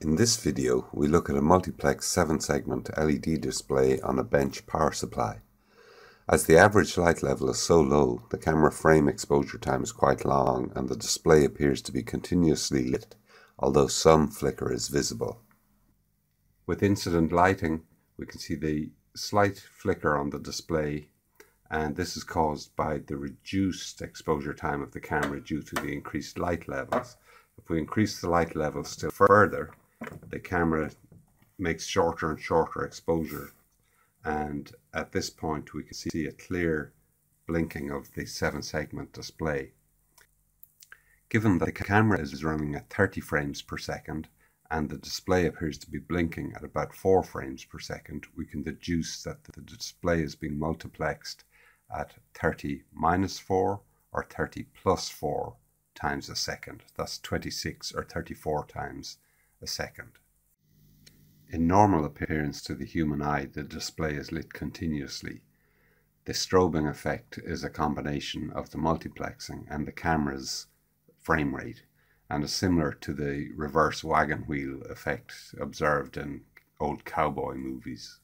In this video, we look at a multiplex 7-segment LED display on a bench power supply. As the average light level is so low, the camera frame exposure time is quite long and the display appears to be continuously lit, although some flicker is visible. With incident lighting, we can see the slight flicker on the display and this is caused by the reduced exposure time of the camera due to the increased light levels. If we increase the light levels still further, the camera makes shorter and shorter exposure and at this point we can see a clear blinking of the 7 segment display. Given that the camera is running at 30 frames per second and the display appears to be blinking at about 4 frames per second, we can deduce that the display is being multiplexed at 30 minus 4 or 30 plus 4 times a second. That's 26 or 34 times a second. In normal appearance to the human eye, the display is lit continuously. The strobing effect is a combination of the multiplexing and the camera's frame rate and is similar to the reverse wagon wheel effect observed in old cowboy movies.